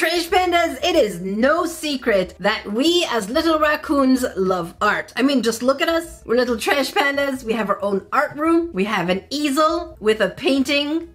Trash Pandas, it is no secret that we as little raccoons love art. I mean, just look at us. We're little trash pandas. We have our own art room. We have an easel with a painting.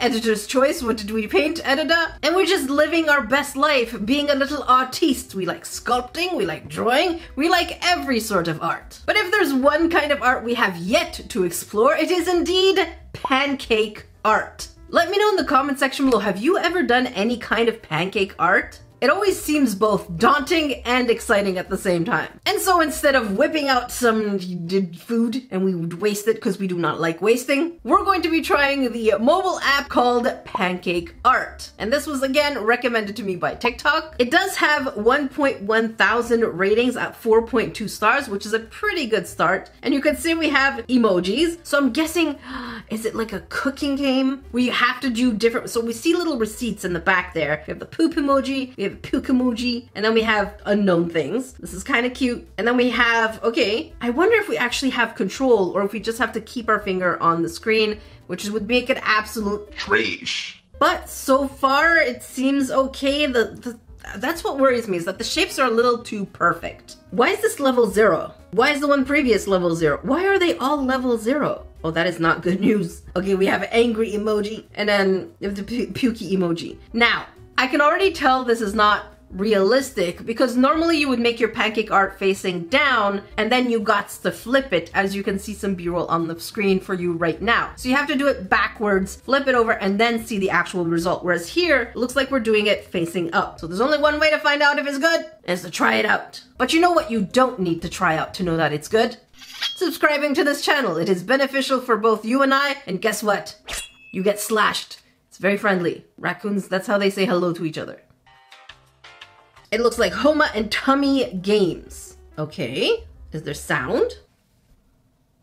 Editor's choice. What did we paint, editor? And we're just living our best life, being a little artiste. We like sculpting, we like drawing, we like every sort of art. But if there's one kind of art we have yet to explore, it is indeed pancake art. Let me know in the comment section below, have you ever done any kind of pancake art? It always seems both daunting and exciting at the same time. And so instead of whipping out some food and we would waste it because we do not like wasting, we're going to be trying the mobile app called Pancake Art. And this was again recommended to me by TikTok. It does have 1.1 thousand ratings at 4.2 stars, which is a pretty good start. And you can see we have emojis. So I'm guessing, is it like a cooking game where you have to do different, so we see little receipts in the back there. We have the poop emoji, we have have puke emoji, and then we have unknown things. This is kind of cute. And then we have, okay, I wonder if we actually have control or if we just have to keep our finger on the screen, which would make it absolute trash. But so far, it seems okay. The, the that's what worries me is that the shapes are a little too perfect. Why is this level zero? Why is the one previous level zero? Why are they all level zero? Oh, that is not good news. Okay, we have angry emoji and then we have the pukey emoji. Now, I can already tell this is not realistic because normally you would make your pancake art facing down and then you got to flip it as you can see some b-roll on the screen for you right now. So you have to do it backwards, flip it over and then see the actual result. Whereas here, it looks like we're doing it facing up. So there's only one way to find out if it's good is to try it out. But you know what you don't need to try out to know that it's good? Subscribing to this channel. It is beneficial for both you and I and guess what? You get slashed very friendly. Raccoons, that's how they say hello to each other. It looks like Homa and Tummy Games. Okay. Is there sound?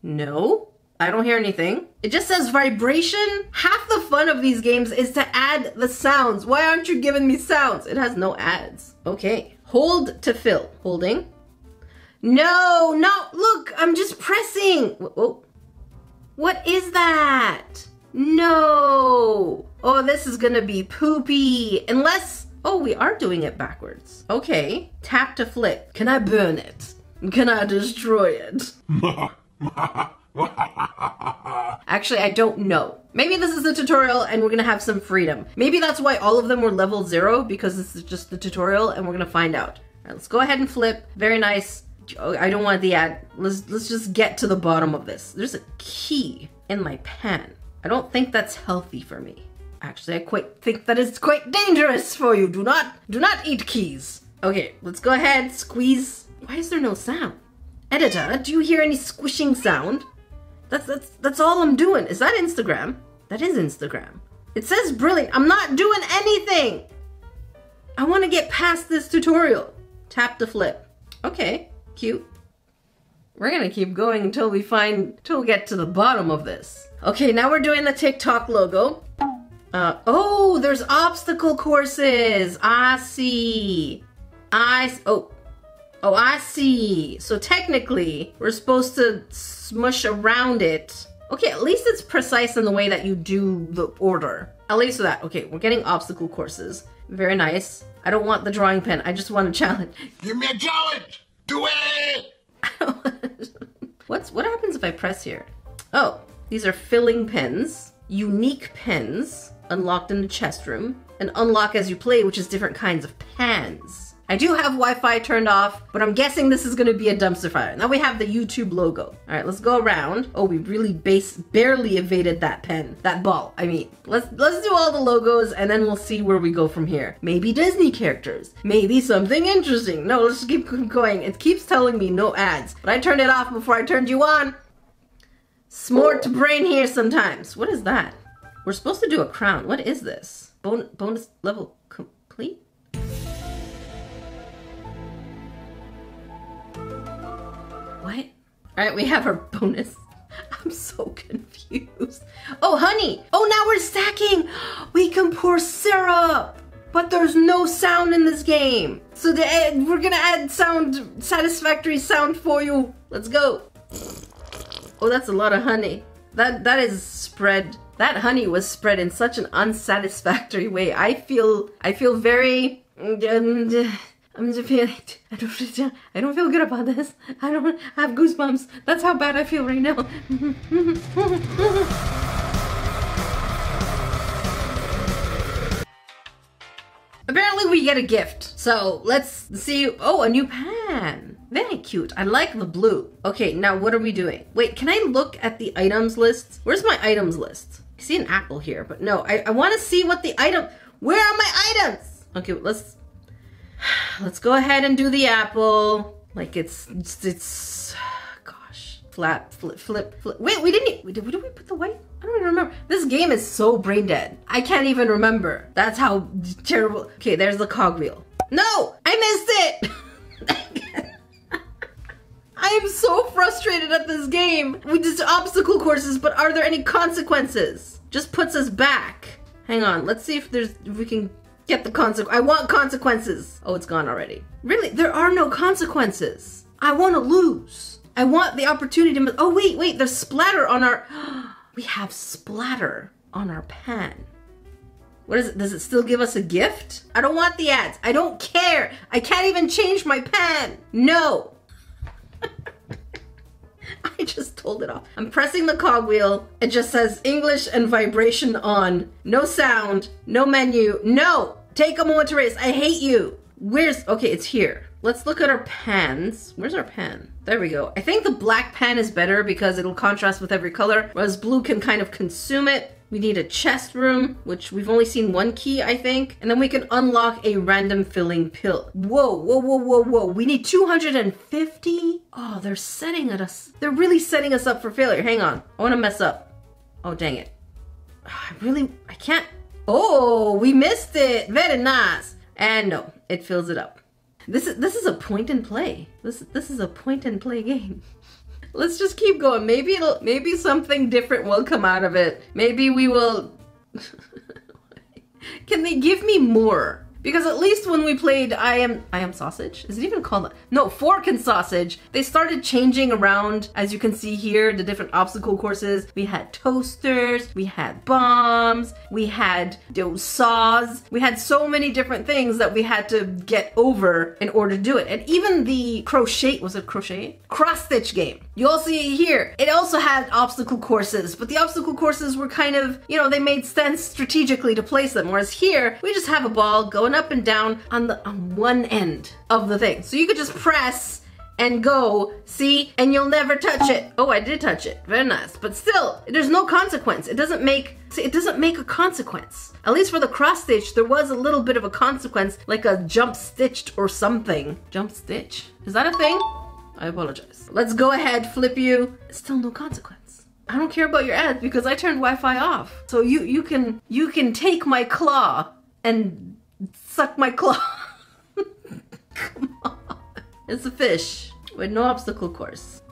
No. I don't hear anything. It just says vibration. Half the fun of these games is to add the sounds. Why aren't you giving me sounds? It has no ads. Okay. Hold to fill. Holding. No, no, look, I'm just pressing. Whoa. Oh. What is that? No. Oh, this is gonna be poopy. Unless, oh, we are doing it backwards. Okay. Tap to flip. Can I burn it? Can I destroy it? Actually, I don't know. Maybe this is the tutorial and we're gonna have some freedom. Maybe that's why all of them were level zero because this is just the tutorial and we're gonna find out. All right, let's go ahead and flip. Very nice. Oh, I don't want the ad. Let's, let's just get to the bottom of this. There's a key in my pen. I don't think that's healthy for me. Actually, I quite think that is quite dangerous for you. Do not, do not eat keys. Okay, let's go ahead, squeeze. Why is there no sound? Editor, do you hear any squishing sound? That's, that's, that's all I'm doing. Is that Instagram? That is Instagram. It says brilliant. I'm not doing anything. I want to get past this tutorial. Tap to flip. Okay, cute. We're gonna keep going until we find, until we get to the bottom of this. Okay, now we're doing the TikTok logo. Uh, oh, there's obstacle courses. I see. I, oh, oh, I see. So technically, we're supposed to smush around it. Okay, at least it's precise in the way that you do the order. At least that. Okay, we're getting obstacle courses. Very nice. I don't want the drawing pen. I just want a challenge. Give me a challenge. Do it. What's what happens if I press here? Oh, these are filling pens, unique pens, unlocked in the chest room, and unlock as you play, which is different kinds of pans. I do have Wi-Fi turned off, but I'm guessing this is gonna be a dumpster fire. Now we have the YouTube logo. All right, let's go around. Oh, we really base barely evaded that pen, that ball. I mean, let's let's do all the logos and then we'll see where we go from here. Maybe Disney characters, maybe something interesting. No, let's keep going. It keeps telling me no ads, but I turned it off before I turned you on. Smart brain here sometimes. What is that? We're supposed to do a crown. What is this? Bon bonus level complete? All right, we have our bonus. I'm so confused. Oh, honey. Oh, now we're stacking. We can pour syrup. But there's no sound in this game. So the, eh, we're gonna add sound, satisfactory sound for you. Let's go. Oh, that's a lot of honey. That That is spread That honey was spread in such an unsatisfactory way. I feel I feel very mm, mm, I'm just feeling I don't I don't feel good about this. I don't I have goosebumps. That's how bad I feel right now. Apparently we get a gift. So let's see. Oh, a new pan. Very cute. I like the blue. Okay, now what are we doing? Wait, can I look at the items list? Where's my items list? I see an apple here, but no, I, I want to see what the item, where are my items? Okay, let's, let's go ahead and do the apple. Like it's, it's, it's gosh, flat, flip, flip, flip. Wait, we didn't, did, did we put the white? I don't even remember. This game is so brain dead. I can't even remember. That's how terrible. Okay, there's the cogwheel. No, I missed it. I am so frustrated at this game. We just obstacle courses, but are there any consequences? Just puts us back. Hang on, let's see if there's if we can get the consequence. I want consequences. Oh, it's gone already. Really, there are no consequences. I want to lose. I want the opportunity to. Oh wait, wait. There's splatter on our. we have splatter on our pan. What is it? Does it still give us a gift? I don't want the ads. I don't care. I can't even change my pan. No. I just told it off. I'm pressing the cogwheel. It just says English and vibration on. No sound, no menu. No! Take a moment to race. I hate you. Where's, okay, it's here. Let's look at our pans. Where's our pen? There we go. I think the black pen is better because it'll contrast with every color, whereas blue can kind of consume it. We need a chest room, which we've only seen one key, I think. And then we can unlock a random filling pill. Whoa, whoa, whoa, whoa, whoa. We need 250? Oh, they're setting at us. They're really setting us up for failure. Hang on. I want to mess up. Oh, dang it. I really, I can't. Oh, we missed it. Very nice. And no, it fills it up. This is this is a point and play. This this is a point and play game. Let's just keep going. Maybe it'll maybe something different will come out of it. Maybe we will Can they give me more? Because at least when we played I Am I Am Sausage, is it even called? No, Fork and Sausage, they started changing around, as you can see here, the different obstacle courses. We had toasters, we had bombs, we had those saws, we had so many different things that we had to get over in order to do it. And even the crochet, was it crochet? Cross stitch game. You all see here. It also had obstacle courses, but the obstacle courses were kind of, you know, they made sense strategically to place them. Whereas here, we just have a ball going up and down on the on one end of the thing. So you could just press and go, see, and you'll never touch it. Oh, I did touch it. Very nice. But still, there's no consequence. It doesn't make see, it doesn't make a consequence. At least for the cross stitch, there was a little bit of a consequence, like a jump stitched or something. Jump stitch? Is that a thing? I apologize. Let's go ahead, flip you. Still no consequence. I don't care about your ads because I turned Wi-Fi off. So you you can you can take my claw and suck my claw. Come on. It's a fish with no obstacle course.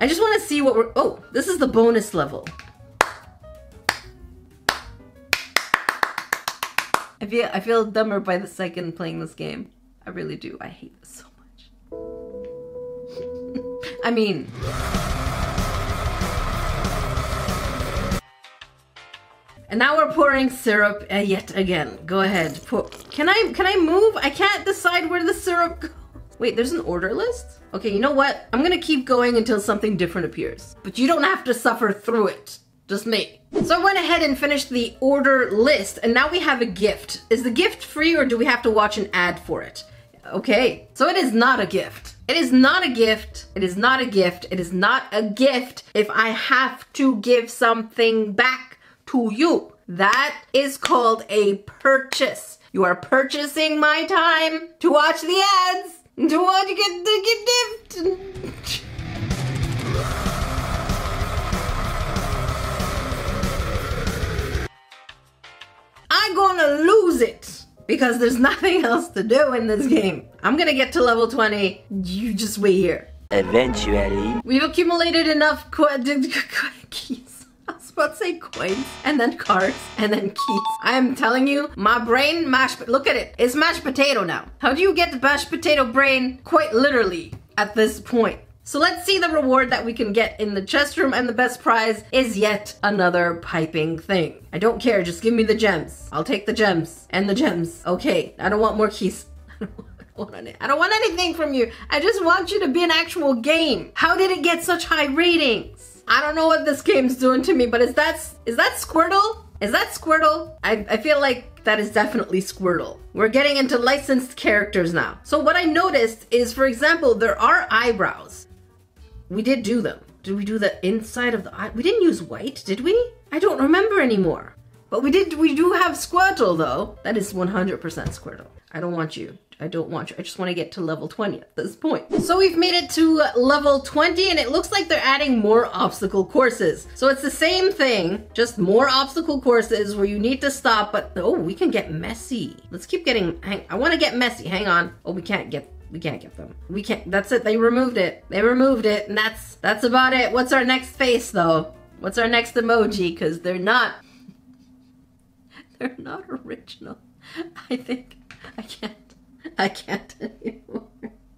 I just want to see what we're... Oh, this is the bonus level. I feel, I feel dumber by the second playing this game. I really do. I hate this so much. I mean... And now we're pouring syrup uh, yet again. Go ahead. Pour. Can I can I move? I can't decide where the syrup goes. Wait, there's an order list? Okay, you know what? I'm gonna keep going until something different appears. But you don't have to suffer through it. Just me. So I went ahead and finished the order list, and now we have a gift. Is the gift free or do we have to watch an ad for it? Okay, so it is not a gift. It is not a gift. It is not a gift. It is not a gift if I have to give something back to you. That is called a purchase. You are purchasing my time to watch the ads, to watch you get the gift. I'm gonna lose it because there's nothing else to do in this game. I'm gonna get to level 20. You just wait here. Eventually. We've accumulated enough keys to say coins and then cards and then keys. I am telling you, my brain mashed, look at it, it's mashed potato now. How do you get the mashed potato brain quite literally at this point? So let's see the reward that we can get in the chest room, and the best prize is yet another piping thing. I don't care, just give me the gems. I'll take the gems and the gems. Okay, I don't want more keys. I don't want anything from you. I just want you to be an actual game. How did it get such high ratings? I don't know what this game's doing to me, but is that is that Squirtle? Is that Squirtle? I, I feel like that is definitely Squirtle. We're getting into licensed characters now. So what I noticed is, for example, there are eyebrows. We did do them. Did we do the inside of the eye? We didn't use white, did we? I don't remember anymore. But we did, we do have Squirtle though. That is 100% Squirtle. I don't want you. I don't want you. I just want to get to level 20 at this point. So we've made it to level 20 and it looks like they're adding more obstacle courses. So it's the same thing, just more obstacle courses where you need to stop, but oh, we can get messy. Let's keep getting, hang, I want to get messy. Hang on. Oh, we can't get we can't get them. We can't. That's it. They removed it. They removed it, and that's that's about it. What's our next face though? What's our next emoji? Because they're not. They're not original. I think I can't. I can't anymore.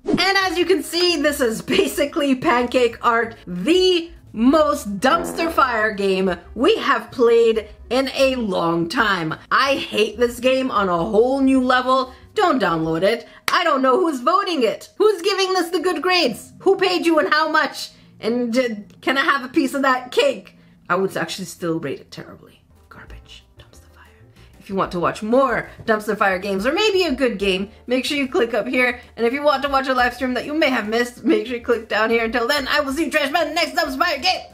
And as you can see, this is basically Pancake Art, the most dumpster fire game we have played in a long time. I hate this game on a whole new level. Don't download it. I don't know who's voting it. Who's giving this the good grades? Who paid you and how much? And uh, can I have a piece of that cake? I would actually still rate it terribly. If you want to watch more Dumpster Fire games or maybe a good game, make sure you click up here. And if you want to watch a live stream that you may have missed, make sure you click down here. Until then, I will see you trash man next Dumpster Fire game.